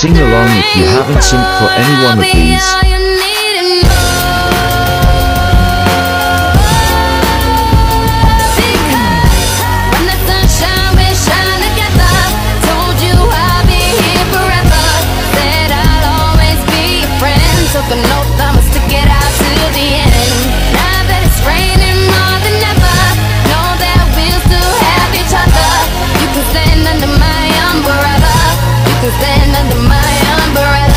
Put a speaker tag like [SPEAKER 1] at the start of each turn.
[SPEAKER 1] sing along if you haven't synced for any one of these. Under my umbrella.